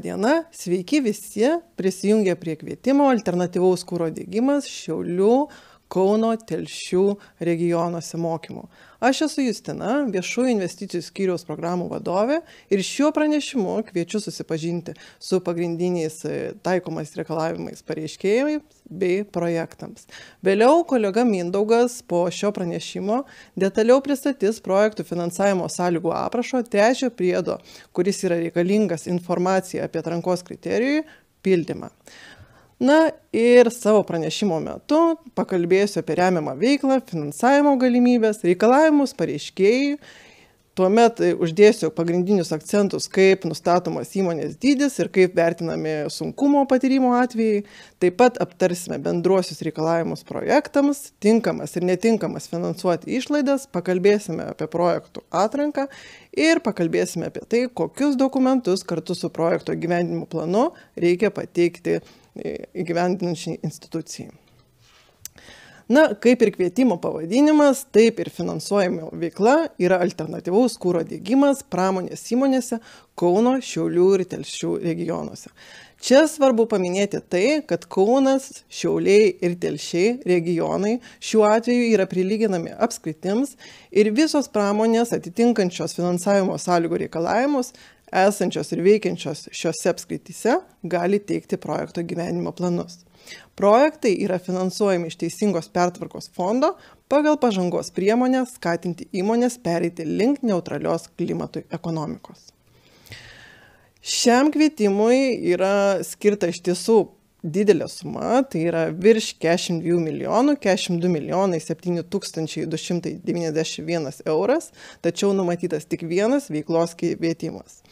Labadiena, sveiki visi prisijungę prie kvietimo alternatyvaus kūro dėgymas Šiaulių, Kauno, Telšių regionuose mokymų. Aš esu Justina, viešųjų investicijų skyriaus programų vadovė ir šiuo pranešimu kviečiu susipažinti su pagrindiniais e, taikomais reikalavimais pareiškėjai bei projektams. Vėliau kolega Mindaugas po šio pranešimo detaliau pristatys projektų finansavimo sąlygų aprašo trečio priedo, kuris yra reikalingas informacija apie atrankos kriterijų pildymą. Na ir savo pranešimo metu pakalbėsiu apie remiamą veiklą, finansavimo galimybės, reikalavimus pareiškėjai. Tuomet uždėsiu pagrindinius akcentus, kaip nustatomas įmonės dydis ir kaip vertinami sunkumo patyrimo atvejai. Taip pat aptarsime bendruosius reikalavimus projektams, tinkamas ir netinkamas finansuoti išlaidas, pakalbėsime apie projektų atranką ir pakalbėsime apie tai, kokius dokumentus kartu su projekto gyvendimo planu reikia pateikti įgyvendinančiai institucijai. Na, kaip ir kvietimo pavadinimas, taip ir finansuojama veikla yra alternatyvaus kūro dėgymas pramonės įmonėse Kauno, Šiaulių ir Telšių regionuose. Čia svarbu paminėti tai, kad Kaunas, Šiauliai ir Telšiai regionai šiuo atveju yra prilyginami apskritims ir visos pramonės atitinkančios finansavimo sąlygų reikalavimus esančios ir veikiančios šiuose apskrityse gali teikti projekto gyvenimo planus. Projektai yra finansuojami iš Teisingos pertvarkos fondo pagal pažangos priemonę skatinti įmonės pereiti link neutralios klimatui ekonomikos. Šiam kvietimui yra skirta iš tiesų didelė suma, tai yra virš 42 milijonų, 42 milijonai 7291 euras, tačiau numatytas tik vienas veiklos kvietimas.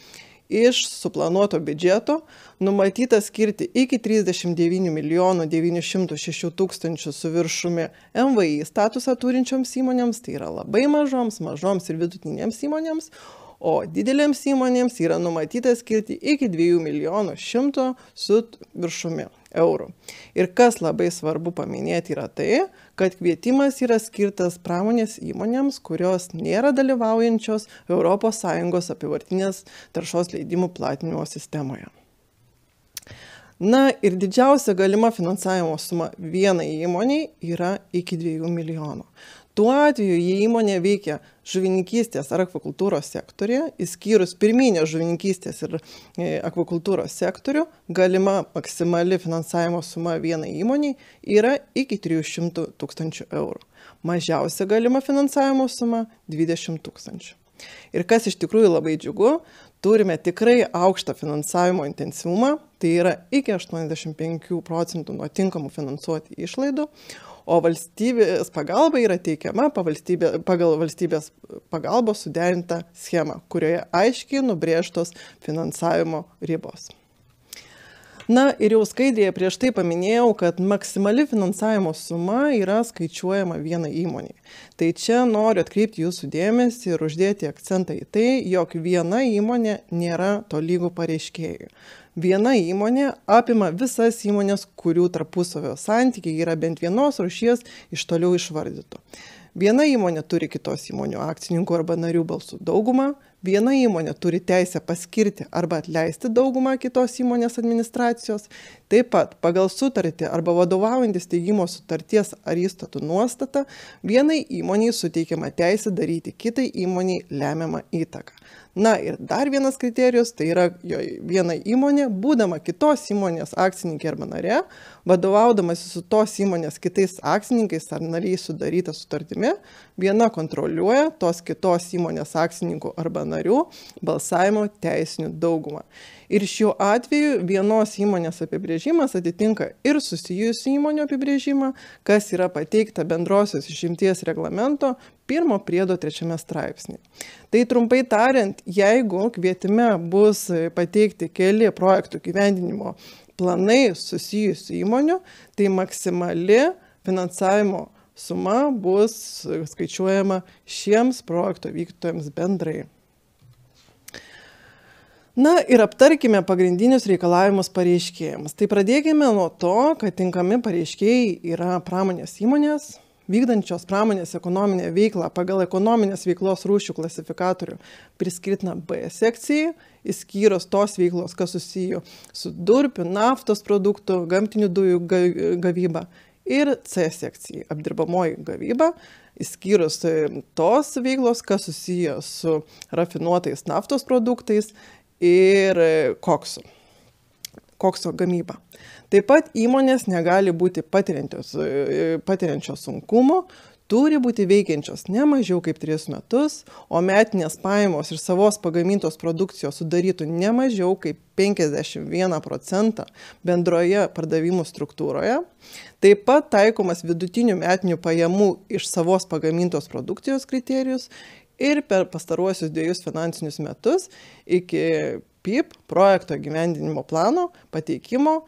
Iš suplanuoto biudžeto numatyta skirti iki 39 milijonų 906 tūkstančių su viršumi MVI statusą turinčioms įmonėms, tai yra labai mažoms, mažoms ir vidutinėms įmonėms, o didelėms įmonėms yra numatyta skirti iki 2 milijonų 100 su viršumi eurų. Ir kas labai svarbu paminėti yra tai, kad kvietimas yra skirtas pramonės įmonėms, kurios nėra dalyvaujančios ES apivartinės taršos leidimų platinimo sistemoje. Na ir didžiausia galima finansavimo suma vienai įmoniai yra iki 2 milijonų. Tuo atveju, jei įmonė veikia žuvininkystės ar akvakultūros sektorėje, įskyrus pirminę žuvininkystės ir e, akvakultūros sektorių, galima maksimali finansavimo suma vienai įmoniai yra iki 300 tūkstančių eurų. Mažiausia galima finansavimo suma 20 tūkstančių. Ir kas iš tikrųjų labai džiugu, turime tikrai aukštą finansavimo intensyvumą, tai yra iki 85 procentų nuo tinkamų finansuoti išlaidų, o valstybės pagalba yra teikiama valstybė, pagal valstybės pagalbos suderintą schemą, kurioje aiškiai nubrėžtos finansavimo ribos. Na ir jau skaidrėje prieš tai paminėjau, kad maksimali finansavimo suma yra skaičiuojama vienai įmoniai. Tai čia noriu atkreipti jūsų dėmesį ir uždėti akcentą į tai, jog viena įmonė nėra tolygų pareiškėjų viena įmonė apima visas įmones, kurių tarpusavio santykiai yra bent vienos rušies iš toliau išvardytų. Viena įmonė turi kitos įmonių akcininkų arba narių balsų daugumą, viena įmonė turi teisę paskirti arba atleisti daugumą kitos įmonės administracijos, taip pat pagal sutartį arba vadovaujantis teigimo sutarties ar įstatų nuostata, vienai įmoniai suteikiama teisė daryti kitai įmoniai lemiamą įtaką. Na ir dar vienas kriterijus, tai yra jo viena įmonė, būdama kitos įmonės akcininkė arba narė, vadovaudamasi su tos įmonės kitais akcininkais ar nariais sudaryta sutartimi, viena kontroliuoja tos kitos įmonės akcininkų arba narių balsavimo teisinių daugumą. Ir šiuo atveju vienos įmonės apibrėžimas atitinka ir susijusių įmonių apibrėžimą, kas yra pateikta bendrosios išimties reglamento pirmo priedo trečiame straipsnėje. Tai trumpai tariant, jeigu kvietime bus pateikti keli projektų gyvendinimo planai susijusių įmonių, tai maksimali finansavimo suma bus skaičiuojama šiems projekto vykdytojams bendrai. Na ir aptarkime pagrindinius reikalavimus pareiškėjams. Tai pradėkime nuo to, kad tinkami pareiškėjai yra pramonės įmonės, vykdančios pramonės ekonominę veiklą pagal ekonominės veiklos rūšių klasifikatorių priskirtina B sekcijai, įskyrus tos veiklos, kas susiję su durpių, naftos produktų, gamtinių dujų gavyba ir C sekcijai apdirbamoji gavyba, įskyrus tos veiklos, kas susiję su rafinuotais naftos produktais ir koksu, kokso gamyba. Taip pat įmonės negali būti patiriančios, patiriančios sunkumo, turi būti veikiančios ne mažiau kaip 3 metus, o metinės pajamos ir savos pagamintos produkcijos sudarytų ne mažiau kaip 51 procentą bendroje pardavimų struktūroje. Taip pat taikomas vidutinių metinių pajamų iš savos pagamintos produkcijos kriterijus ir per pastaruosius dviejus finansinius metus iki PIP projekto gyvendinimo plano pateikimo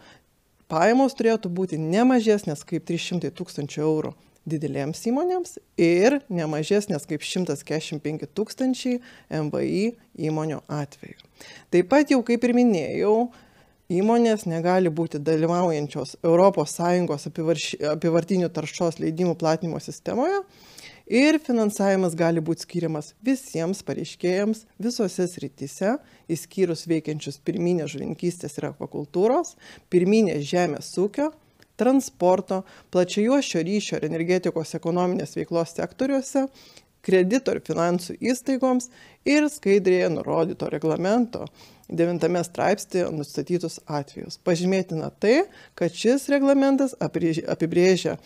pajamos turėtų būti ne mažesnės kaip 300 tūkstančių eurų didelėms įmonėms ir ne mažesnės kaip 145 tūkstančiai MVI įmonių atveju. Taip pat jau kaip ir minėjau, įmonės negali būti dalyvaujančios ES apivartinių taršos leidimų platinimo sistemoje ir finansavimas gali būti skiriamas visiems pareiškėjams visose srityse, įskyrus veikiančius pirminės žuvininkystės ir akvakultūros, pirminės žemės ūkio, transporto, plačiajuošio ryšio ir energetikos ekonominės veiklos sektoriuose, kredito ir finansų įstaigoms ir skaidrėje nurodyto reglamento 9 straipsnėje nustatytus atvejus. Pažymėtina tai, kad šis reglamentas apibrėžia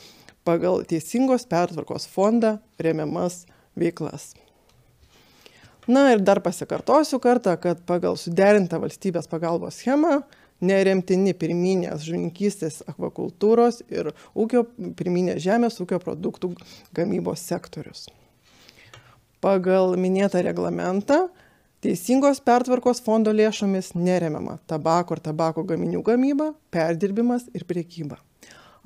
pagal Teisingos pertvarkos fondą remiamas veiklas. Na ir dar pasikartosiu kartą, kad pagal suderintą valstybės pagalbos schemą neremtini pirminės žuvininkystės, akvakultūros ir ūkio, pirminės žemės ūkio produktų gamybos sektorius. Pagal minėtą reglamentą Teisingos pertvarkos fondo lėšomis neremiama tabako ir tabako gaminių gamyba, perdirbimas ir priekyba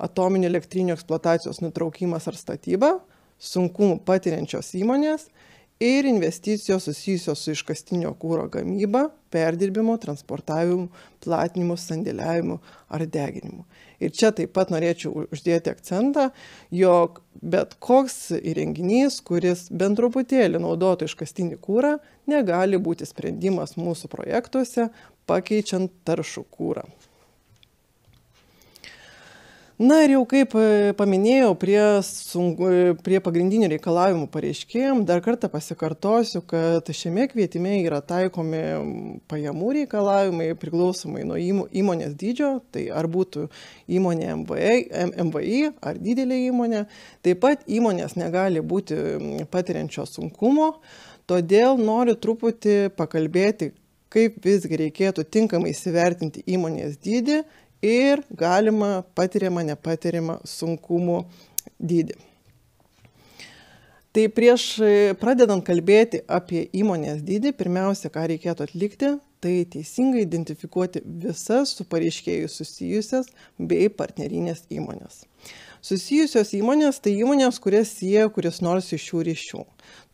atominių elektrinių eksploatacijos nutraukimas ar statyba, sunkumų patiriančios įmonės ir investicijos susijusios su iškastinio kūro gamyba, perdirbimu, transportavimu, platinimu, sandėliavimu ar deginimu. Ir čia taip pat norėčiau uždėti akcentą, jog bet koks įrenginys, kuris bent truputėlį naudotų iškastinį kūrą, negali būti sprendimas mūsų projektuose pakeičiant taršų kūrą. Na ir jau kaip e, paminėjau, prie, sunku, prie pagrindinių reikalavimų pareiškėjim, dar kartą pasikartosiu, kad šiame kvietime yra taikomi pajamų reikalavimai priklausomai nuo įmonės dydžio, tai ar būtų įmonė MVI, MVI ar didelė įmonė. Taip pat įmonės negali būti patiriančios sunkumo, todėl noriu truputį pakalbėti, kaip visgi reikėtų tinkamai įsivertinti įmonės dydį ir galima patiriamą, nepatiriamą sunkumų dydį. Tai prieš pradedant kalbėti apie įmonės dydį, pirmiausia, ką reikėtų atlikti, tai teisingai identifikuoti visas su pareiškėjų susijusias bei partnerinės įmonės. Susijusios įmonės tai įmonės, kurias sieja kuris nors iš šių ryšių.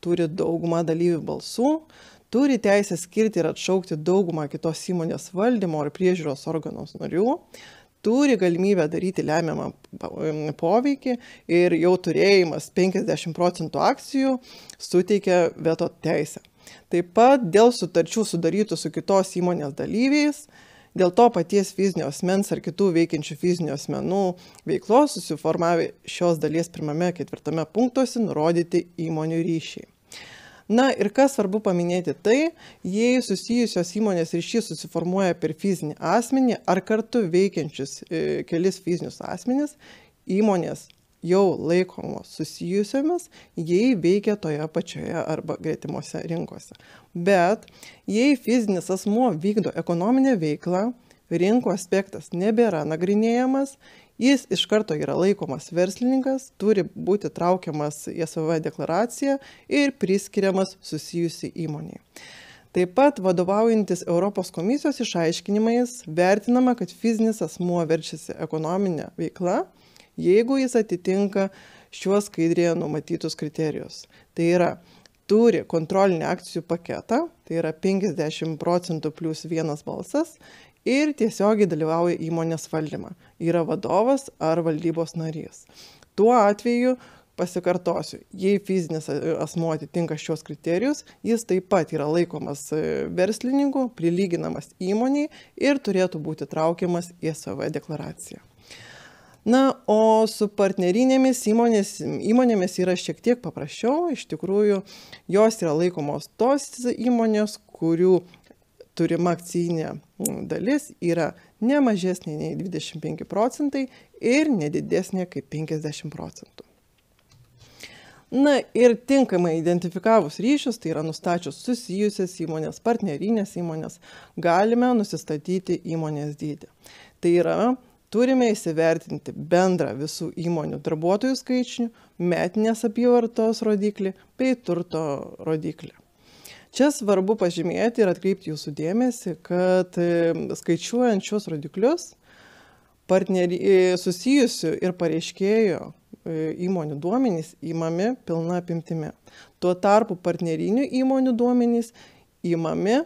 Turi daugumą dalyvių balsų, turi teisę skirti ir atšaukti daugumą kitos įmonės valdymo ar priežiūros organos narių, turi galimybę daryti lemiamą poveikį ir jau turėjimas 50 procentų akcijų suteikia veto teisę. Taip pat dėl sutarčių sudarytų su kitos įmonės dalyviais, dėl to paties fizinio asmens ar kitų veikiančių fizinių asmenų veiklos susiformavę šios dalies pirmame ketvirtame punktuose nurodyti įmonių ryšiai na ir kas svarbu paminėti tai jei susijusios įmonės ryšys susiformuoja per fizinį asmenį ar kartu veikiančius e, kelis fizinius asmenis įmonės jau laikomos susijusiomis, jei veikia toje pačioje arba gretimose rinkose. Bet jei fizinis asmuo vykdo ekonominę veiklą, rinkų aspektas nebėra nagrinėjamas, jis iš karto yra laikomas verslininkas, turi būti traukiamas į SVV deklaraciją ir priskiriamas susijusi įmoniai. Taip pat vadovaujantis Europos komisijos išaiškinimais vertinama, kad fizinis asmuo verčiasi ekonominė veikla, jeigu jis atitinka šiuos skaidrėje numatytus kriterijus. Tai yra, turi kontrolinį akcijų paketą, tai yra 50 procentų plus vienas balsas ir tiesiogiai dalyvauja įmonės valdyme. Yra vadovas ar valdybos narys. Tuo atveju pasikartosiu jei fizinis asmuo atitinka šiuos kriterijus jis taip pat yra laikomas verslininku prilyginamas įmonei ir turėtų būti traukiamas į svv deklaraciją na o su partnerinėmis įmonės įmonėmis yra šiek tiek paprasčiau iš tikrųjų jos yra laikomos tos įmonės kurių turima akcijinė dalis yra ne mažesnė nei dvidešim penki procentai ir ne didesnė kaip penkiasdešim procentų. Na ir tinkamai identifikavus ryšius tai yra nustačius susijusias įmones partnerines įmones galime nusistatyti įmonės dydį. Tai yra turime įsivertinti bendrą visų įmonių darbuotojų skaičių metinės apyvartos rodiklį bei turto rodiklį čia svarbu pažymėti ir atkreipti jūsų dėmesį kad skaičiuojant šiuos rodiklius partneri susijusių ir pareiškėjo E, įmonių duomenys imami pilna apimtimi. Tuo tarpu partnerinių įmonių duomenys imami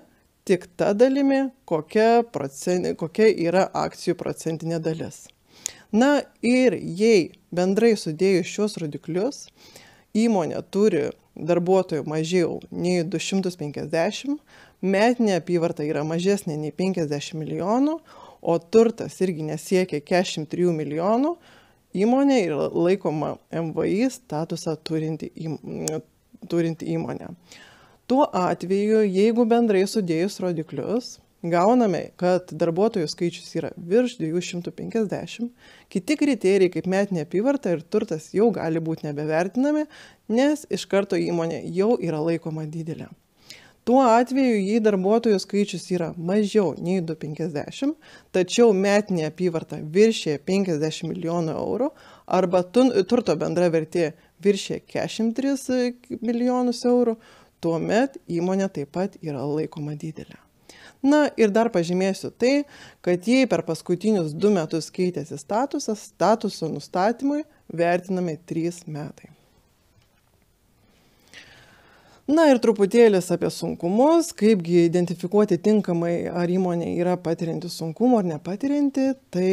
tik ta dalimi, kokia, procent, kokia yra akcijų procentinė dalis. Na ir jei bendrai sudėjus šios rodiklius, įmonė turi darbuotojų mažiau nei 250, metinė apyvarta yra mažesnė nei 50 milijonų, o turtas irgi nesiekia 43 milijonų, įmonė yra laikoma MVI statusą turinti, turinti įmonė. Tuo atveju, jeigu bendrai sudėjus rodiklius, gauname, kad darbuotojų skaičius yra virš 250, kiti kriterijai kaip metinė apyvarta ir turtas jau gali būti nebevertinami, nes iš karto įmonė jau yra laikoma didelė. Tuo atveju jei darbuotojų skaičius yra mažiau nei du penkiasdešim tačiau metinė apyvarta viršija penkiasdešim milijonų eurų arba turto bendra vertė kešim tris milijonus eurų tuomet įmonė taip pat yra laikoma didele na ir dar pažymėsiu tai kad jei per paskutinius du metus keitėsi statusas statuso nustatymui vertinami trys metai na ir truputėlis apie sunkumus kaipgi identifikuoti tinkamai ar įmonė yra patirianti sunkumų ar nepatirianti tai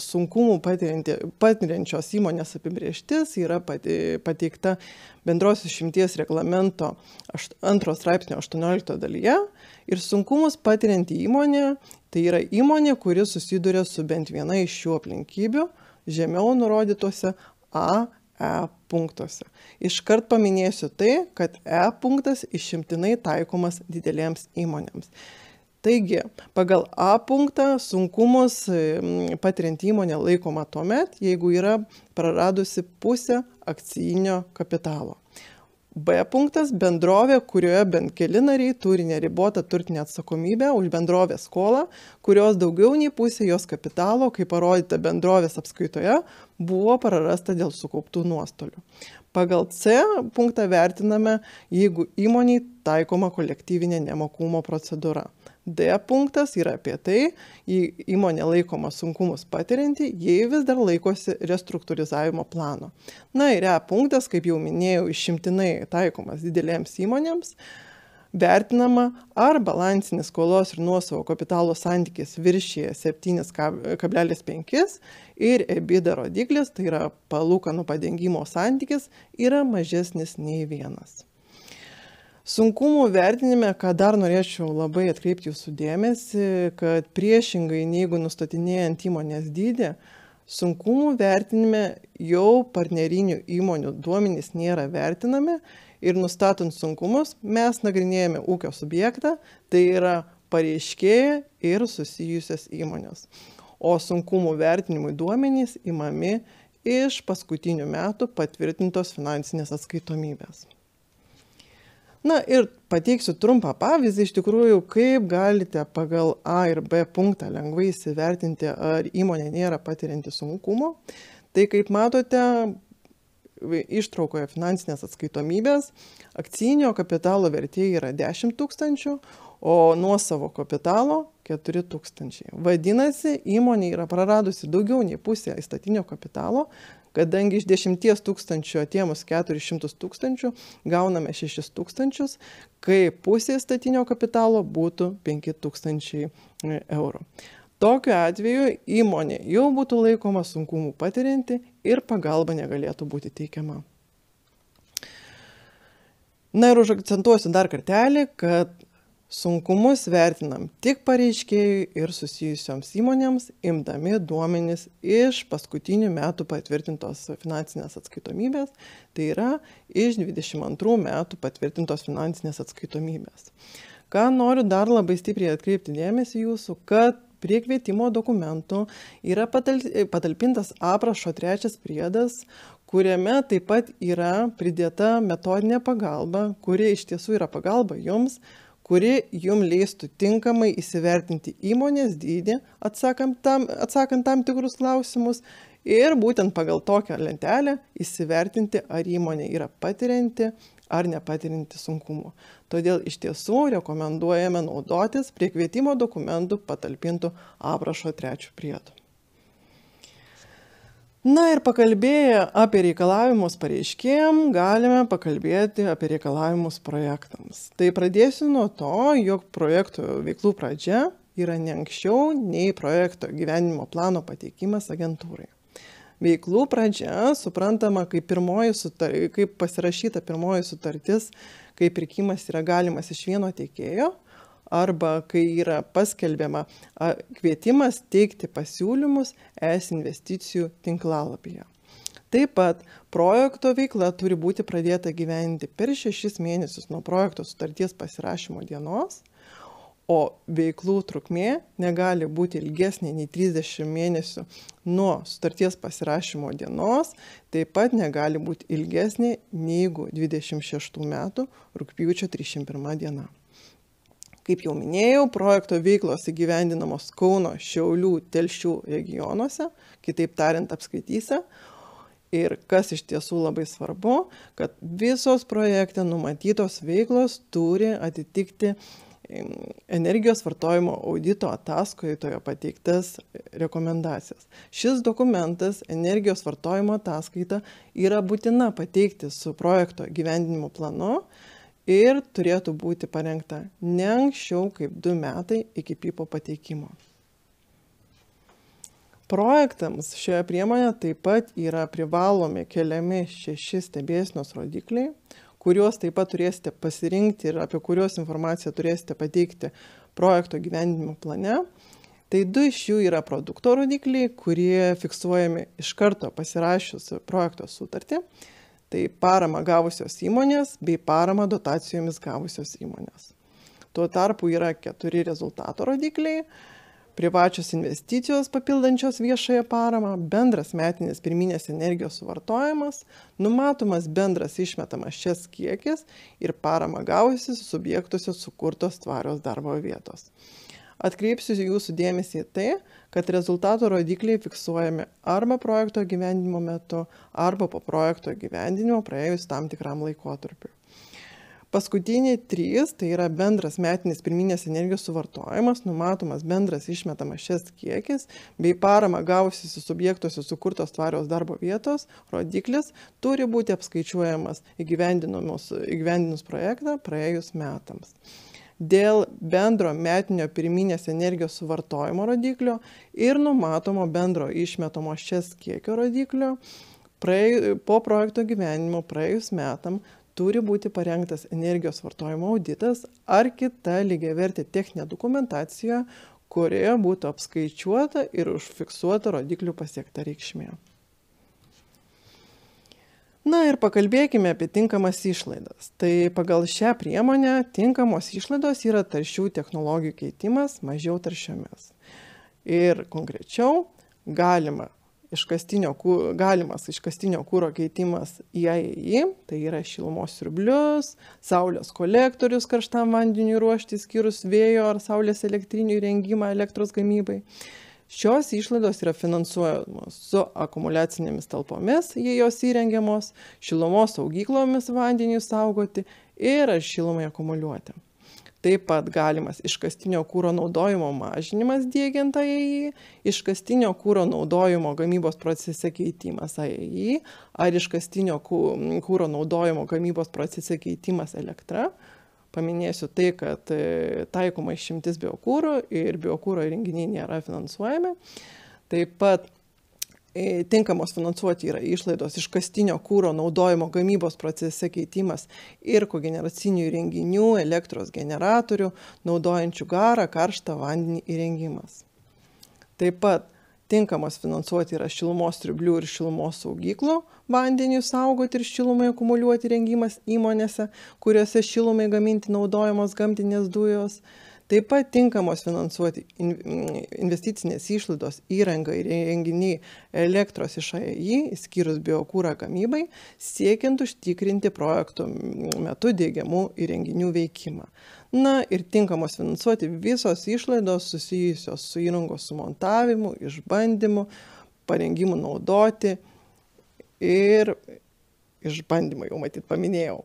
sunkumų patirianti patiriančios įmonės apibrėžtis yra pati pateikta bendros išimties reglamento aš antro straipsnio aštuonioliktoje dalyje. Ir sunkumus patirianti įmonė tai yra įmonė kuri susiduria su bent viena iš šių aplinkybių žemiau nurodytuose a e punktuose. Iškart paminėsiu tai kad e punktas išimtinai taikomas didelėms įmonėms. Taigi pagal a punktą sunkumus patirianti įmonė laikoma tuomet jeigu yra praradusi pusę akcijinio kapitalo b punktas bendrovė kurioje bent keli nariai turi neribotą turtinę atsakomybę už bendrovės skolą kurios daugiau nei pusė jos kapitalo kaip parodyta bendrovės apskaitoje buvo prarasta dėl sukauptų nuostolių. Pagal c punktą vertiname jeigu įmonei taikoma kolektyvinė nemokumo procedūra d punktas yra apie tai įmonė laikoma sunkumus patirianti jei vis dar laikosi restruktūrizavimo plano. Na ir e punktas kaip jau minėjau išimtinai taikomas didelėms įmonėms vertinama ar balansinis skolos ir nuosavo kapitalo santykis kablelis penkis ir ebida rodiklis tai yra palūkanų padengimo santykis yra mažesnis nei vienas sunkumų vertinime ką dar norėčiau labai atkreipti jūsų dėmesį kad priešingai neigu nustatinėjant įmonės dydį sunkumų vertinime jau partnerinių įmonių duomenys nėra vertinami ir nustatant sunkumus mes nagrinėjame ūkio subjektą tai yra pareiškėją ir susijusias įmones o sunkumų vertinimui duomenys imami iš paskutinių metų patvirtintos finansinės atskaitomybės na ir pateiksiu trumpą pavyzdį iš tikrųjų kaip galite pagal a ir b punktą lengvai įsivertinti ar įmonė nėra patirianti sunkumų tai kaip matote ištraukoje finansinės atskaitomybės akcijinio kapitalo vertė yra dešimt tūkstančių o nuosavo kapitalo keturi tūkstančiai. Vadinasi įmonė yra praradusi daugiau nei pusę įstatinio kapitalo kadangi iš dešimties tūkstančių atėmus keturis šimtus tūkstančių gauname šešis tūkstančius kai pusė statinio kapitalo būtų penki tūkstančiai e, eurų. Tokiu atveju įmonė jau būtų laikoma sunkumų patirianti ir pagalba negalėtų būti teikiama. Na ir užakcentuosiu dar kartelį kad sunkumus vertinam tik pareiškėjui ir susijusioms įmonėms, imdami duomenis iš paskutinių metų patvirtintos finansinės atskaitomybės, tai yra iš 22 metų patvirtintos finansinės atskaitomybės. Ką noriu dar labai stipriai atkreipti dėmesį jūsų, kad prie kvietimo dokumentų yra patalpintas aprašo trečias priedas, kuriame taip pat yra pridėta metodinė pagalba, kuri iš tiesų yra pagalba jums kuri jum leistų tinkamai įsivertinti įmonės dydį, atsakant tam, atsakant tam tikrus klausimus ir būtent pagal tokią lentelę įsivertinti, ar įmonė yra patirianti ar nepatirinti sunkumų. Todėl iš tiesų rekomenduojame naudotis prie kvietimo dokumentų patalpintų aprašo trečių priedų na ir pakalbėję apie reikalavimus pareiškėjam galime pakalbėti apie reikalavimus projektams. Tai pradėsiu nuo to jog projekto veiklų pradžia yra ne anksčiau nei projekto gyvenimo plano pateikimas agentūrai. Veiklų pradžia suprantama kaip sutar kaip pasirašyta pirmoji sutartis kai pirkimas yra galimas iš vieno tiekėjo arba kai yra paskelbiama kvietimas teikti pasiūlymus es investicijų tinklalapyje. Taip pat projekto veikla turi būti pradėta gyventi per šešis mėnesius nuo projekto sutarties pasirašymo dienos, o veiklų trukmė negali būti ilgesnė nei 30 mėnesių nuo sutarties pasirašymo dienos, taip pat negali būti ilgesnė negu 26 metų rūpjūčio 31 diena. Kaip jau minėjau, projekto veiklos įgyvendinamos Kauno, Šiaulių, Telšių regionuose, kitaip tariant, apskaityse. Ir kas iš tiesų labai svarbu, kad visos projekte numatytos veiklos turi atitikti energijos vartojimo audito ataskaitoje pateiktas rekomendacijas. Šis dokumentas, energijos vartojimo ataskaita, yra būtina pateikti su projekto gyvendinimo planu ir turėtų būti parengta ne anksčiau kaip du metai iki pipo pateikimo. Projektams šioje priemonėje taip pat yra privalomi keliami šeši stebėsnos rodikliai, kuriuos taip pat turėsite pasirinkti ir apie kuriuos informaciją turėsite pateikti projekto gyvendinimo plane. Tai du iš jų yra produkto rodikliai, kurie fiksuojami iš karto pasirašius projekto sutartį tai paramą gavusios įmonės bei paramą dotacijomis gavusios įmonės. Tuo tarpu yra keturi rezultato rodikliai privačios investicijos papildančios viešąją paramą, bendras metinis pirminės energijos suvartojimas, numatomas bendras išmetamas šias kiekis ir paramą gavusius subjektuose sukurtos tvarios darbo vietos. Atkreipsiu jūsų dėmesį į tai, kad rezultato rodikliai fiksuojami arba projekto gyvendinimo metu, arba po projekto gyvendinimo praėjus tam tikram laikotarpiu. Paskutiniai trys, tai yra bendras metinis pirminės energijos suvartojimas, numatomas bendras išmetamas šias kiekis, bei parama gavusis subjektuose sukurtos tvarios darbo vietos, rodiklis turi būti apskaičiuojamas įgyvendinus projektą praėjus metams dėl bendro metinio pirminės energijos suvartojimo rodiklio ir numatomo bendro išmetamo šias kiekio rodiklio praėj, po projekto gyvenimo praėjus metam turi būti parengtas energijos vartojimo auditas ar kita lygiavertė techninė dokumentacija, kurioje būtų apskaičiuota ir užfiksuota rodiklių pasiekta reikšmė na ir pakalbėkime apie tinkamas išlaidas. Tai pagal šią priemonę tinkamos išlaidos yra taršių technologijų keitimas mažiau taršiomis. Ir konkrečiau galima iškastinio ku galimas iškastinio kuro keitimas į AEI, tai yra šilumos siurblius, saulės kolektorius karštam vandeniui ruošti skyrus vėjo ar saulės elektrinių įrengimą elektros gamybai šios išlaidos yra finansuojamos su akumuliacinėmis talpomis jei jos įrengiamos šilumos saugyklomis vandeniui saugoti ir ar šilumai akumuliuoti. Taip pat galimas iškastinio kuro naudojimo mažinimas diegiant AEI, iškastinio kuro naudojimo gamybos procese keitimas AEI ar iškastinio kuro naudojimo gamybos procese keitimas elektra, paminėsiu tai, kad e, taikoma išimtis biokūro ir biokūro įrenginiai nėra finansuojami. Taip pat E, tinkamos finansuoti yra išlaidos iškastinio kūro naudojimo gamybos procese keitimas ir kogeneracinių įrenginių, elektros generatorių, naudojančių garą, karštą vandenį įrengimas. Taip pat tinkamos finansuoti yra šilumos triublių ir šilumos saugyklų, vandeniui saugoti ir šilumai akumuliuoti rengimas įmonėse, kuriuose šilumai gaminti naudojamos gamtinės dujos taip pat tinkamos finansuoti investicinės išlaidos įranga ir įrenginiai elektros iš AEI, išskyrus biokūrą gamybai, siekiant užtikrinti projektų metu dėgiamų įrenginių veikimą. Na ir tinkamos finansuoti visos išlaidos susijusios su įrangos sumontavimu, išbandymu, parengimu naudoti ir išbandymą jau matyt paminėjau.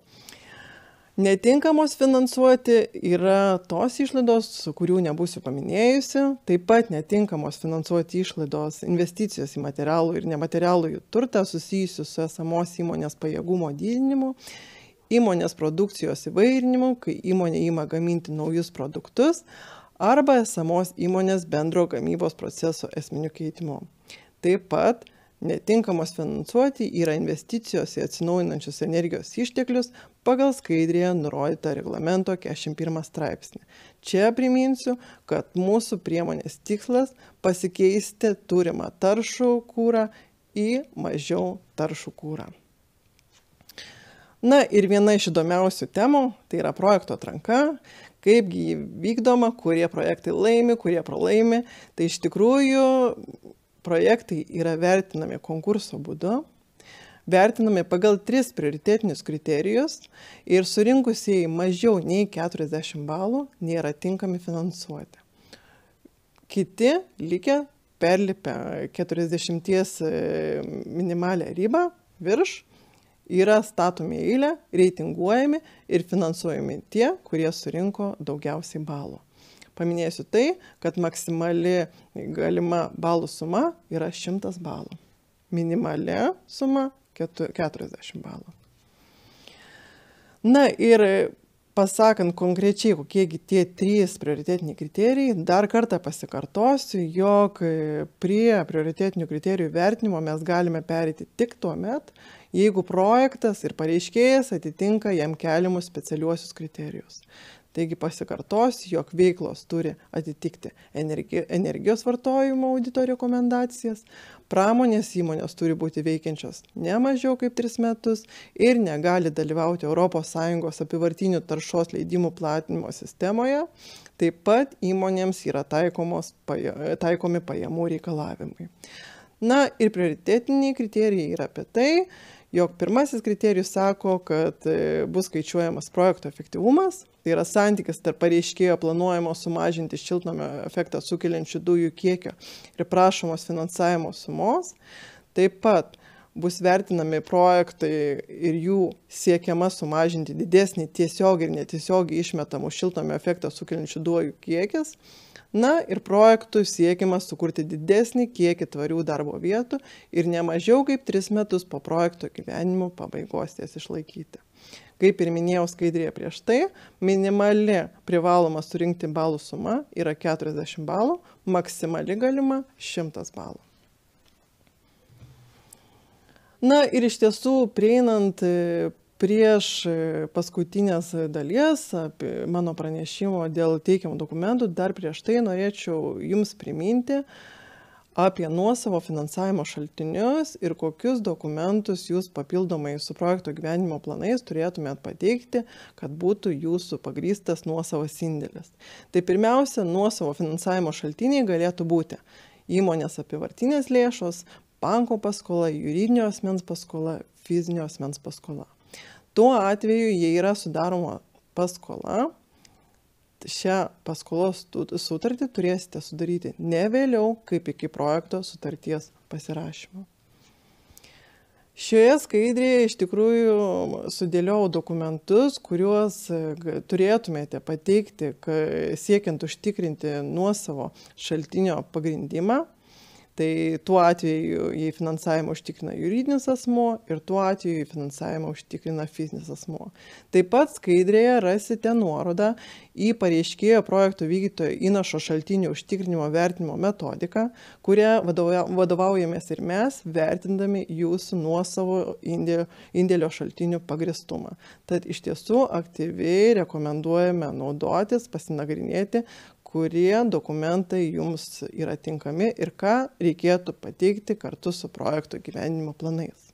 Netinkamos finansuoti yra tos išlaidos, kurių nebūsiu paminėjusi, taip pat netinkamos finansuoti išlaidos investicijos į materialų ir nematerialų turtą susijusių su esamos įmonės pajėgumo didinimu, įmonės produkcijos įvairinimu, kai įmonė ima gaminti naujus produktus arba esamos įmonės bendro gamybos proceso esminių keitimų. Taip pat Netinkamos finansuoti yra investicijos į atsinaujinančius energijos išteklius pagal skaidrėje nurodytą reglamento 41 straipsnį. Čia priminsiu, kad mūsų priemonės tikslas pasikeisti turimą taršų kūrą į mažiau taršų kūrą. Na ir viena iš įdomiausių temų tai yra projekto atranka, kaipgi jį vykdoma, kurie projektai laimi, kurie pralaimi. Tai iš tikrųjų projektai yra vertinami konkurso būdu, vertinami pagal tris prioritetinius kriterijus ir surinkusieji mažiau nei 40 balų nėra tinkami finansuoti. Kiti likę perlipę 40 e, minimalę ribą virš yra statomi eilę, reitinguojami ir finansuojami tie, kurie surinko daugiausiai balų. Paminėsiu tai, kad maksimali galima balų suma yra 100 balų. Minimali suma 40 balų. Na ir pasakant konkrečiai, kokiegi tie trys prioritetiniai kriterijai, dar kartą pasikartosiu, jog prie prioritetinių kriterijų vertinimo mes galime perėti tik tuo met, jeigu projektas ir pareiškėjas atitinka jam keliamus specialiuosius kriterijus. Taigi pasikartosiu, jog veiklos turi atitikti energijos vartojimo audito rekomendacijas, pramonės įmonės turi būti veikiančios ne mažiau kaip 3 metus ir negali dalyvauti ES apivartinių taršos leidimų platinimo sistemoje. Taip pat įmonėms yra taikomos, taikomi pajamų reikalavimai. Na ir prioritetiniai kriterijai yra apie tai, jog pirmasis kriterijus sako, kad e, bus skaičiuojamas projekto efektyvumas, tai yra santykis tarp pareiškėjo planuojamo sumažinti šiltnamio efektą sukeliančių dujų kiekio ir prašomos finansavimo sumos. Taip pat bus vertinami projektai ir jų siekiama sumažinti didesnį tiesiog ir netiesiogiai išmetamų šiltnamio efektą sukeliančių dujų kiekis Na ir projektų siekiama sukurti didesnį kiekį tvarių darbo vietų ir ne mažiau kaip 3 metus po projekto gyvenimo pabaigos jas išlaikyti. Kaip ir minėjau skaidrėje prieš tai, minimali privaloma surinkti balų suma yra 40 balų, maksimali galima 100 balų. Na ir iš tiesų prieinant prieš e, paskutinės dalies apie mano pranešimo dėl teikiamų dokumentų, dar prieš tai norėčiau Jums priminti apie nuosavo finansavimo šaltinius ir kokius dokumentus Jūs papildomai su projekto gyvenimo planais turėtumėt pateikti, kad būtų Jūsų pagrystas nuosavas indėlis. Tai pirmiausia, nuosavo finansavimo šaltiniai galėtų būti įmonės apivartinės lėšos, banko paskola, juridinio asmens paskola, fizinio asmens paskola. Tuo atveju, jei yra sudaroma paskola, šią paskolos sutartį turėsite sudaryti ne vėliau, kaip iki projekto sutarties pasirašymo. Šioje skaidrėje iš tikrųjų sudėliau dokumentus, kuriuos e, turėtumėte pateikti, siekiant užtikrinti nuosavo šaltinio pagrindimą. Tai tuo atveju, jei finansavimą užtikrina juridinis asmo ir tuo atveju, jei finansavimą užtikrina fizinis asmo. Taip pat skaidrėje rasite nuorodą į pareiškėjo projektų vykdytojo įnašo šaltinių užtikrinimo vertinimo metodiką, kurią vadovaujamės ir mes, vertindami jūsų nuosavo indėlio šaltinių pagristumą. Tad iš tiesų aktyviai rekomenduojame naudotis, pasinagrinėti, kurie dokumentai jums yra tinkami ir ką reikėtų pateikti kartu su projekto gyvenimo planais.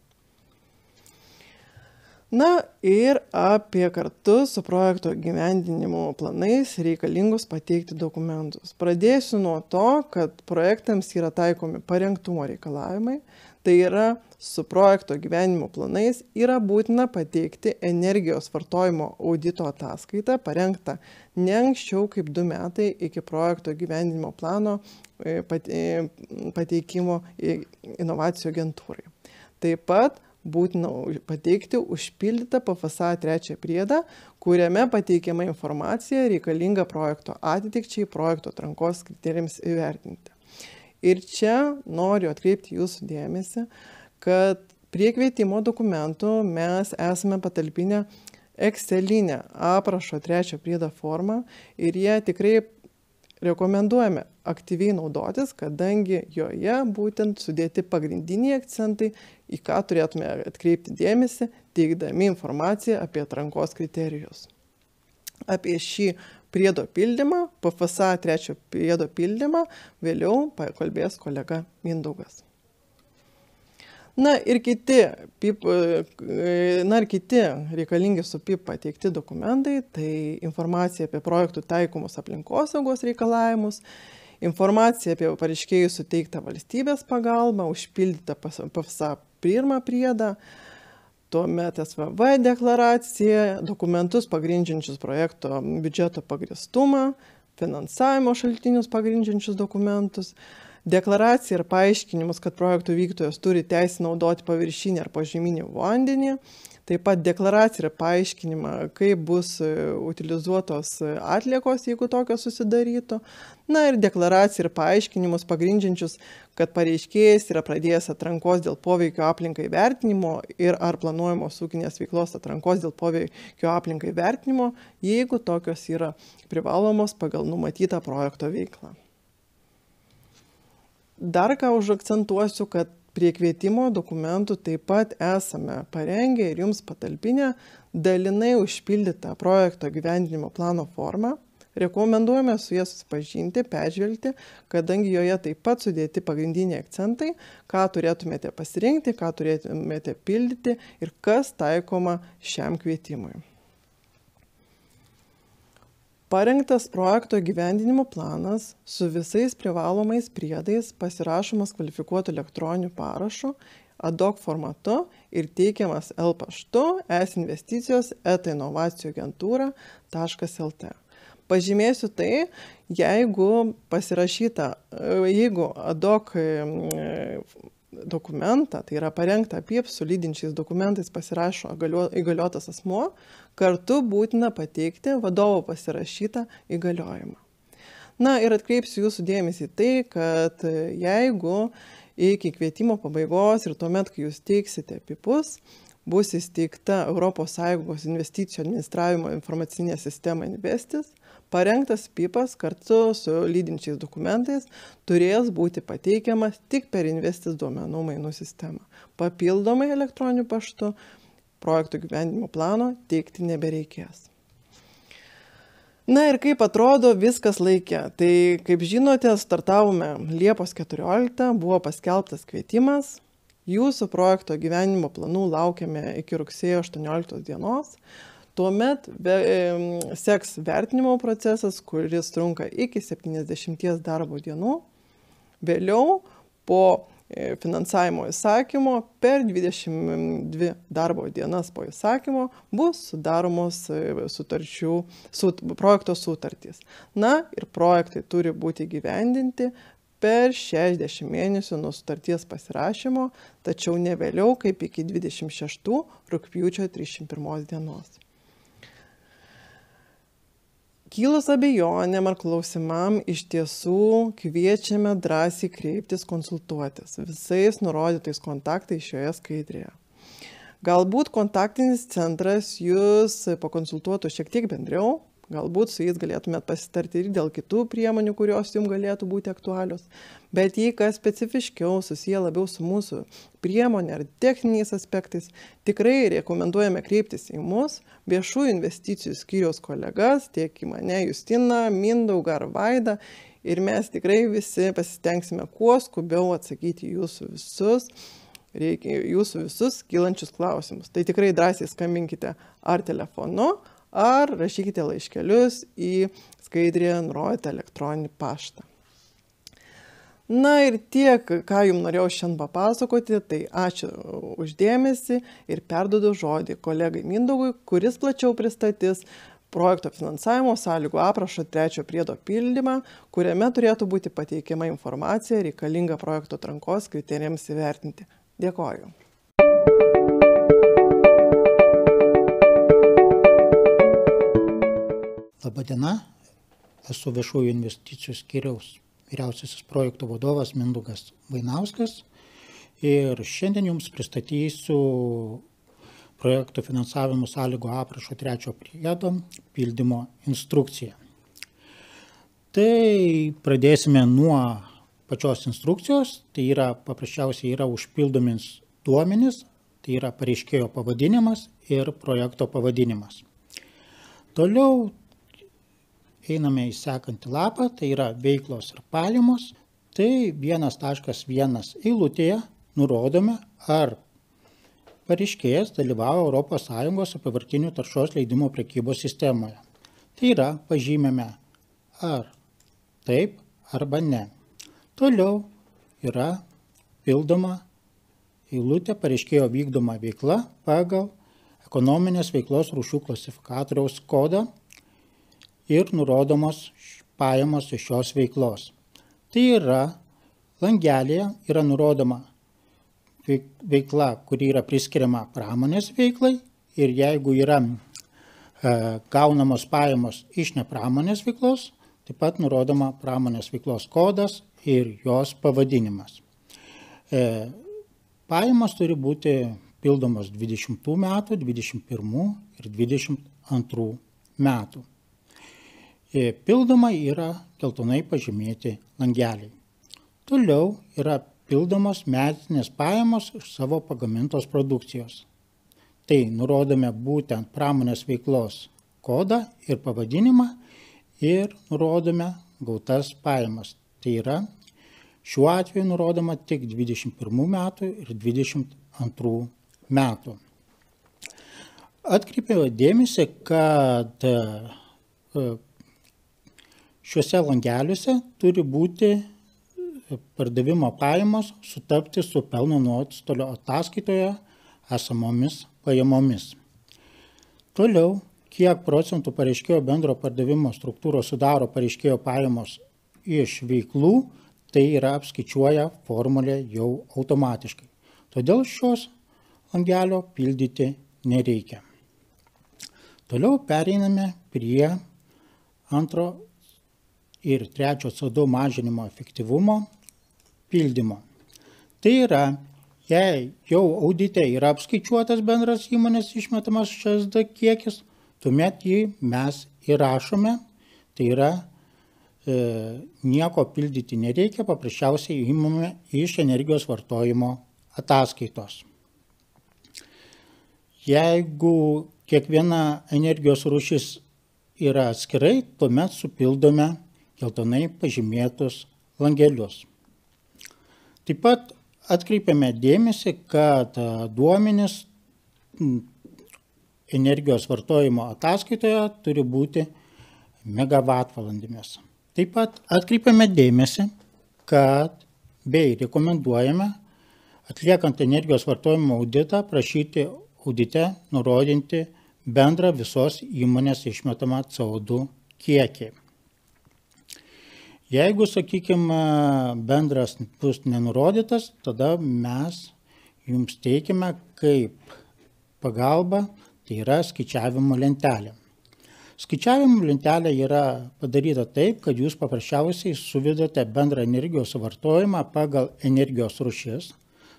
Na ir apie kartu su projekto gyvendinimo planais reikalingus pateikti dokumentus. Pradėsiu nuo to, kad projektams yra taikomi parengtumo reikalavimai, tai yra su projekto gyvenimo planais yra būtina pateikti energijos vartojimo audito ataskaitą parengtą ne anksčiau kaip du metai iki projekto gyvendinimo plano e, e, pateikimo inovacijų agentūrai. Taip pat būtina pateikti užpildytą PFSA trečią priedą, kuriame pateikiama informacija reikalinga projekto atitikčiai projekto atrankos kriterijams įvertinti. Ir čia noriu atkreipti jūsų dėmesį, kad prie kvietimo dokumentų mes esame patalpinę Excelinę aprašo trečio priedo formą ir jie tikrai rekomenduojame aktyviai naudotis, kadangi joje būtent sudėti pagrindiniai akcentai, į ką turėtume atkreipti dėmesį, teikdami informaciją apie atrankos kriterijus. Apie šį priedo pildymą, PFSA trečio priedo pildymą, vėliau pakalbės kolega Mindaugas. Na ir kiti, PIP, e, na ir kiti reikalingi su PIP pateikti dokumentai, tai informacija apie projektų taikomus aplinkosaugos reikalavimus, informacija apie pareiškėjų suteiktą valstybės pagalbą, užpildytą PFSA pirmą priedą, tuomet SVV deklaracija, dokumentus pagrindžiančius projekto biudžeto pagristumą, finansavimo šaltinius pagrindžiančius dokumentus, deklaraciją ir paaiškinimus, kad projektų vykdytojas turi teisę naudoti paviršinį ar pažeminį vandenį, taip pat deklaraciją ir paaiškinimą, kaip bus e, utilizuotos atliekos, jeigu tokios susidarytų. Na ir deklaraciją ir paaiškinimus pagrindžiančius, kad pareiškėjas yra pradėjęs atrankos dėl poveikio aplinkai vertinimo ir ar planuojamos ūkinės veiklos atrankos dėl poveikio aplinkai vertinimo, jeigu tokios yra privalomos pagal numatytą projekto veiklą dar ką užakcentuosiu kad prie kvietimo dokumentų taip pat esame parengę ir jums patalpinę dalinai užpildytą projekto įgyvendinimo plano formą. Rekomenduojame su ja susipažinti peržvelgti kadangi joje taip pat sudėti pagrindiniai akcentai ką turėtumėte pasirinkti ką turėtumėte pildyti ir kas taikoma šiam kvietimui parengtas projekto įgyvendinimo planas su visais privalomais priedais pasirašomas kvalifikuotu elektroniniu parašu ad hoc formatu ir teikiamas L paštu es investicijos eta inovacijų agentūra lt. Pažymėsiu tai, jeigu pasirašyta, jeigu ad hoc dokumentą, tai yra parengta apie su lydinčiais dokumentais pasirašo įgaliotas asmo, kartu būtina pateikti vadovo pasirašytą įgaliojimą. Na ir atkreipsiu jūsų dėmesį tai, kad jeigu iki kvietimo pabaigos ir tuomet, kai jūs teiksite pipus, bus įsteigta ES investicijų administravimo informacinė sistema Investis, parengtas pipas kartu su lydinčiais dokumentais turės būti pateikiamas tik per Investis duomenų mainų sistemą. Papildomai elektroniniu paštu projektų gyvenimo plano teikti nebereikės. Na ir kaip atrodo viskas laikė. Tai kaip žinote, startavome Liepos 14, buvo paskelbtas kvietimas. Jūsų projekto gyvenimo planų laukiame iki rugsėjo 18 dienos. Tuomet be, e, seks vertinimo procesas, kuris trunka iki 70 darbo dienų. Vėliau po finansavimo įsakymo per 22 darbo dienas po įsakymo bus sudaromos e, sutarčių, sut, projekto sutartys. Na ir projektai turi būti gyvendinti per 60 mėnesių nuo sutarties pasirašymo, tačiau ne vėliau kaip iki 26 rūpjūčio 31 dienos. Kilus abejonėm ar klausimam, iš tiesų kviečiame drąsiai kreiptis konsultuotis visais nurodytais kontaktais šioje skaidrėje. Galbūt kontaktinis centras jūs pakonsultuotų šiek tiek bendriau, galbūt su jais galėtumėt pasitarti ir dėl kitų priemonių, kurios jums galėtų būti aktualios. Bet jei kas specifiškiau susiję labiau su mūsų priemonė ar techniniais aspektais, tikrai rekomenduojame kreiptis į mus, viešų investicijų skyriaus kolegas, tiek į mane, Justiną, Mindaugą ar Vaidą. Ir mes tikrai visi pasitengsime kuo skubiau atsakyti jūsų visus reikia jūsų visus kylančius klausimus. Tai tikrai drąsiai skambinkite ar telefonu, ar rašykite laiškelius į skaidrėje nurodytą elektroninį paštą. Na ir tiek, ką jums norėjau šiandien papasakoti, tai ačiū uždėmesi ir perdodu žodį kolegai Mindaugui, kuris plačiau pristatys projekto finansavimo sąlygų aprašo trečio priedo pildymą, kuriame turėtų būti pateikiama informacija reikalinga projekto atrankos kriterijams įvertinti. Dėkoju. Labadiena, esu viešųjų investicijų skiriaus vyriausiasis projektų vadovas Mindugas Vainauskas ir šiandien jums pristatysiu projektų finansavimo sąlygų aprašo trečio priedo pildymo instrukciją. Tai pradėsime nuo pačios instrukcijos, tai yra paprasčiausiai yra užpildomi duomenys, tai yra pareiškėjo pavadinimas ir projekto pavadinimas. Toliau einame į sekantį lapą, tai yra veiklos ir pajamos. Tai 1.1 eilutėje nurodome, ar pareiškėjas dalyvavo ES apivartinių taršos leidimo prekybos sistemoje. Tai yra pažymėme ar taip arba ne. Toliau yra pildoma eilutė pareiškėjo vykdoma veikla pagal ekonominės veiklos rūšių klasifikatoriaus kodą ir nurodomos pajamos iš šios veiklos. Tai yra langelėje yra nurodoma veikla, kuri yra priskiriama pramonės veiklai ir jeigu yra e, gaunamos pajamos iš nepramonės veiklos, taip pat nurodoma pramonės veiklos kodas ir jos pavadinimas. E, pajamos turi būti pildomos 20 metų, 21 ir 22 metų. E, pildoma yra geltonai pažymėti langeliai. Toliau yra pildomos metinės pajamos iš savo pagamintos produkcijos. Tai nurodome būtent pramonės veiklos kodą ir pavadinimą ir nurodome gautas pajamas. Tai yra šiuo atveju nurodoma tik 21 metų ir 22 metų. Atkreipiau dėmesį, kad Šiuose langeliuose turi būti e, pardavimo pajamos sutapti su pelno nuostolio ataskaitoje esamomis pajamomis. Toliau, kiek procentų pareiškėjo bendro pardavimo struktūros sudaro pareiškėjo pajamos iš veiklų, tai yra apskaičiuoja formulė jau automatiškai. Todėl šios langelio pildyti nereikia. Toliau pereiname prie antro ir trečio CO2 mažinimo efektyvumo pildymo. Tai yra, jei jau audite yra apskaičiuotas bendras įmonės išmetamas šsd kiekis, tuomet jį mes įrašome, tai yra e, nieko pildyti nereikia, paprasčiausiai įmame iš energijos vartojimo ataskaitos. Jeigu kiekviena energijos rūšis yra atskirai, tuomet supildome geltonai pažymėtus langelius. Taip pat atkreipiame dėmesį, kad duomenys energijos vartojimo ataskaitoje turi būti megavatvalandėmis. Taip pat atkreipiame dėmesį, kad bei rekomenduojame atliekant energijos vartojimo auditą prašyti audite nurodinti bendrą visos įmonės išmetamą CO2 kiekį. Jeigu, sakykime, bendras bus nenurodytas, tada mes jums teikime kaip pagalba, tai yra skaičiavimo lentelė. Skaičiavimo lentelė yra padaryta taip, kad jūs paprasčiausiai suvedate bendrą energijos vartojimą pagal energijos rušis.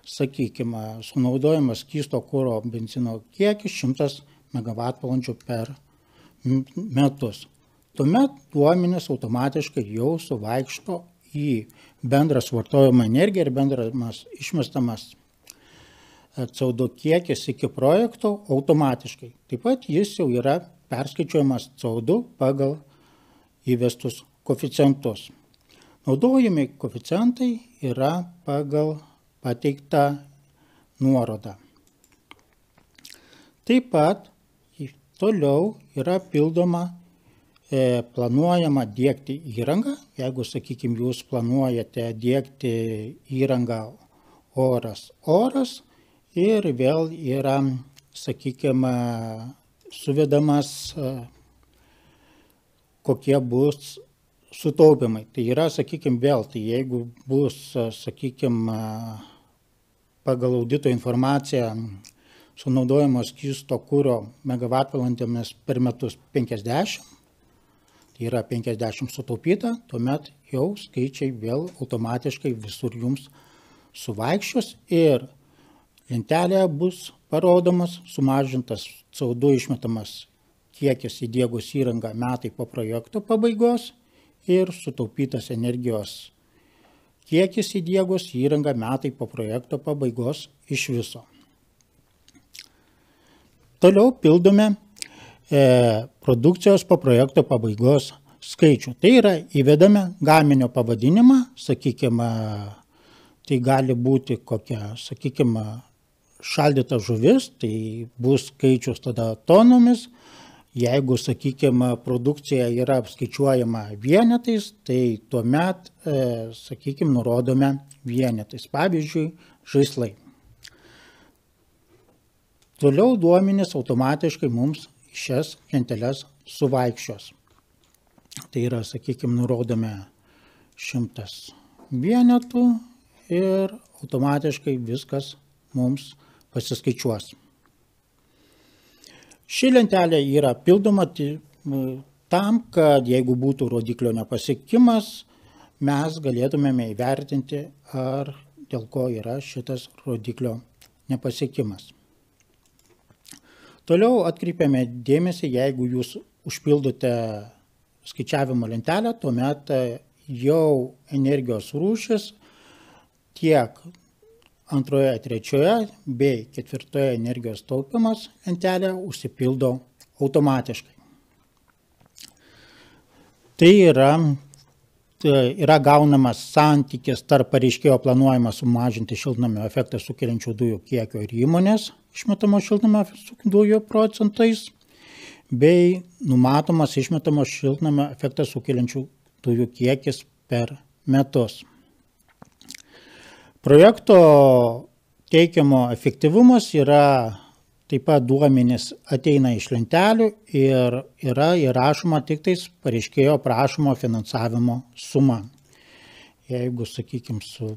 Sakykime, sunaudojamas kysto kūro benzino kiekis 100 MWh per metus. Tuomet duomenys automatiškai jau suvaikšto į bendrą suvartojamą energiją ir bendramas išmestamas CO2 kiekis iki projekto automatiškai. Taip pat jis jau yra perskaičiuojamas CO2 pagal įvestus koficientus. Naudojami koficientai yra pagal pateiktą nuorodą. Taip pat toliau yra pildoma e, planuojama dėkti įrangą. Jeigu, sakykime, jūs planuojate dėkti įrangą oras oras, ir vėl yra, sakykime, suvedamas, kokie bus sutaupimai. Tai yra, sakykime, vėl, tai jeigu bus, sakykime, pagal audito informaciją sunaudojamos skysto kūro megavatvalandėmis per metus 50, tai yra 50 sutaupyta, tuomet jau skaičiai vėl automatiškai visur jums suvaikščios ir lentelėje bus parodomas sumažintas CO2 išmetamas kiekis įdėgus įrangą metai po projekto pabaigos ir sutaupytas energijos kiekis įdėgus įrangą metai po projekto pabaigos iš viso. Toliau pildome produkcijos po projekto pabaigos skaičių. Tai yra įvedame gaminio pavadinimą, sakykime, tai gali būti kokia, sakykime, šaldyta žuvis, tai bus skaičius tada tonomis. Jeigu, sakykime, produkcija yra apskaičiuojama vienetais, tai tuomet, e, sakykime, nurodome vienetais. Pavyzdžiui, žaislai. Toliau duomenys automatiškai mums šias lenteles suvaikščios. Tai yra, sakykime, nurodome šimtas vienetų ir automatiškai viskas mums pasiskaičiuos. Ši lentelė yra pildoma tam, kad jeigu būtų rodiklio nepasiekimas, mes galėtumėme įvertinti, ar dėl ko yra šitas rodiklio nepasiekimas. Toliau atkreipiame dėmesį, jeigu jūs užpildote skaičiavimo lentelę, tuomet jau energijos rūšis tiek antroje, trečioje bei ketvirtoje energijos taupimas lentelė užsipildo automatiškai. Tai yra, yra gaunamas santykis tarp pareiškėjo planuojama sumažinti šiltnamio efektą sukeliančių dujų kiekio ir įmonės išmetamo šiltnamio dujų procentais bei numatomas išmetamo šiltnamio efektą sukeliančių dujų kiekis per metus. Projekto teikiamo efektyvumas yra taip pat duomenys ateina iš lentelių ir yra įrašoma tik tais pareiškėjo prašomo finansavimo suma. Jeigu, sakykime, su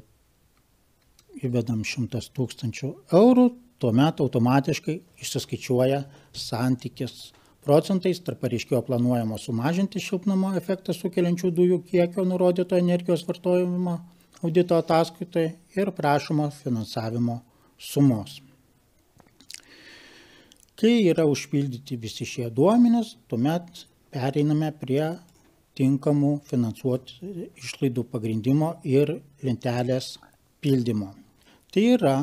įvedam 100 tūkstančių eurų, tuomet automatiškai išsiskaičiuoja santykis procentais tarp pareiškėjo planuojamo sumažinti šiltnamo efektą sukeliančių dujų kiekio nurodyto energijos vartojimo audito ataskaitoje ir prašoma finansavimo sumos. Kai yra užpildyti visi šie duomenys, tuomet pereiname prie tinkamų finansuoti išlaidų pagrindimo ir lentelės pildymo. Tai yra,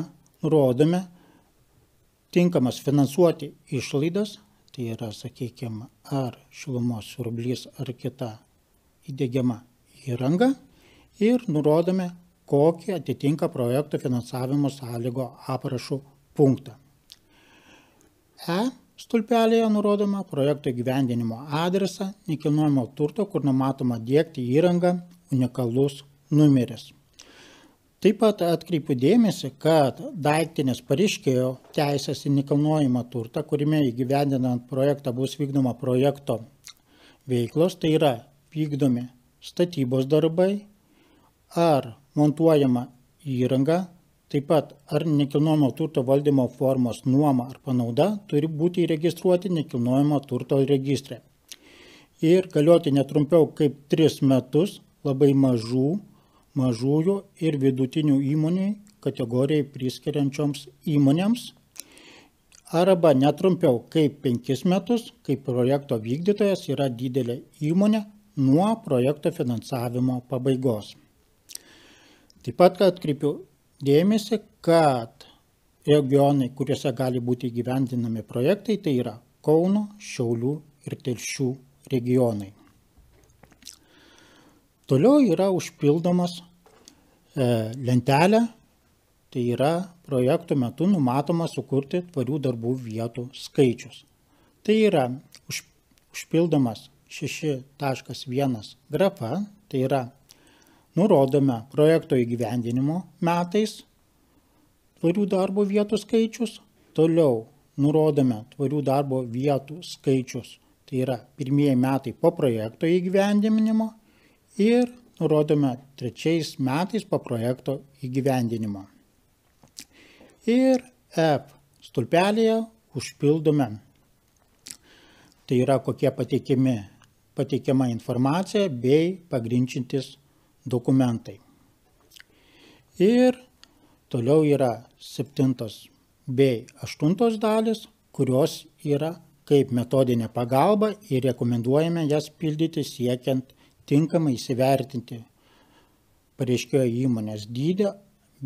nurodome tinkamas finansuoti išlaidas, tai yra, sakykime, ar šilumos siurblys ar kita įdėgiama įranga ir nurodome, kokį atitinka projekto finansavimo sąlygo aprašų punktą. E stulpelėje nurodoma projekto gyvendinimo adresą, nekilnojamo turto, kur numatoma dėkti įrangą, unikalus numeris. Taip pat atkreipiu dėmesį, kad daiktinės pareiškėjo teisės į nekilnojimą turtą, kurime įgyvendinant projektą bus vykdoma projekto veiklos, tai yra vykdomi statybos darbai, ar montuojama įranga, taip pat ar nekilnojamo turto valdymo formos nuoma ar panauda turi būti įregistruoti nekilnojamo turto registre. ir galioti netrumpiau kaip 3 metus labai mažų, mažųjų ir vidutinių įmonių kategorijai priskiriančioms įmonėms arba netrumpiau kaip 5 metus, kai projekto vykdytojas yra didelė įmonė nuo projekto finansavimo pabaigos. Taip pat atkreipiu dėmesį, kad regionai, kuriuose gali būti gyvendinami projektai, tai yra Kauno, Šiaulių ir Telšių regionai. Toliau yra užpildomas e, lentelė, tai yra projektų metu numatoma sukurti tvarių darbų vietų skaičius. Tai yra už, užpildomas 6.1 grafa, tai yra nurodome projekto įgyvendinimo metais tvarių darbo vietų skaičius, toliau nurodome tvarių darbo vietų skaičius, tai yra pirmieji metai po projekto įgyvendinimo ir nurodome trečiais metais po projekto įgyvendinimo. Ir F stulpelėje užpildome, tai yra kokie pateikiami, pateikiama informacija bei pagrindžiantis dokumentai. Ir toliau yra septintos bei aštuntos dalis, kurios yra kaip metodinė pagalba ir rekomenduojame jas pildyti siekiant tinkamai įsivertinti pareiškėjo įmonės dydį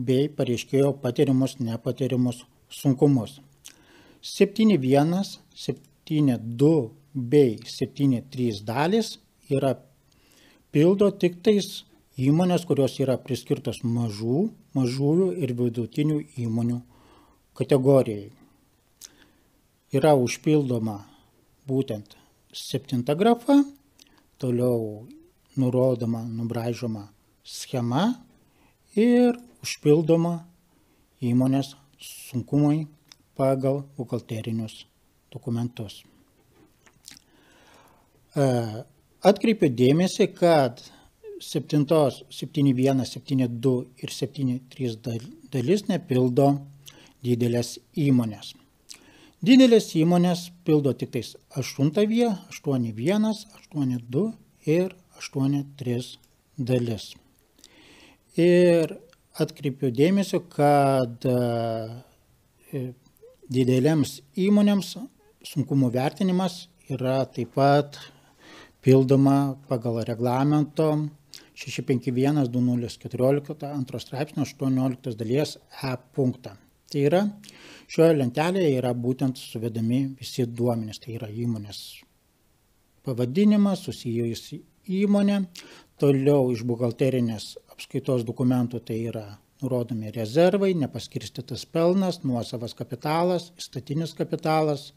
bei pareiškėjo patirimus nepatirimus sunkumus. 7.1, 7.2 bei 7.3 dalis yra pildo tik tais įmonės, kurios yra priskirtos mažų, mažųjų ir vidutinių įmonių kategorijai. Yra užpildoma būtent septinta grafa, toliau nurodoma, nubražoma schema ir užpildoma įmonės sunkumai pagal buhalterinius dokumentus. E, atkreipiu dėmesį, kad 7, 7.1, 7.2 ir 7.3 dalis nepildo didelės įmonės. Didelės įmonės pildo tik tais 8.1, 8.1, 8.2 ir 8.3 dalis. Ir atkreipiu dėmesio, kad e, didelėms įmonėms sunkumų vertinimas yra taip pat pildoma pagal reglamento 651-2014 antros straipsnio 18 dalies E punktą. Tai yra, šioje lentelėje yra būtent suvedami visi duomenys, tai yra įmonės pavadinimas, susijusi įmonė, toliau iš buhalterinės apskaitos dokumentų tai yra nurodomi rezervai, nepaskirstytas pelnas, nuosavas kapitalas, statinis kapitalas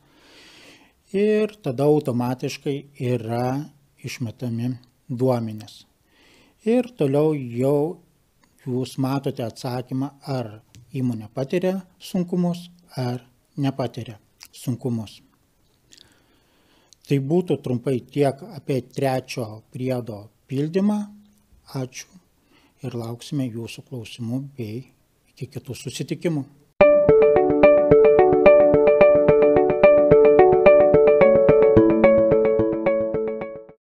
ir tada automatiškai yra išmetami duomenys ir toliau jau jūs matote atsakymą, ar įmonė patiria sunkumus ar nepatiria sunkumus. Tai būtų trumpai tiek apie trečio priedo pildymą. Ačiū ir lauksime jūsų klausimų bei iki kitų susitikimų.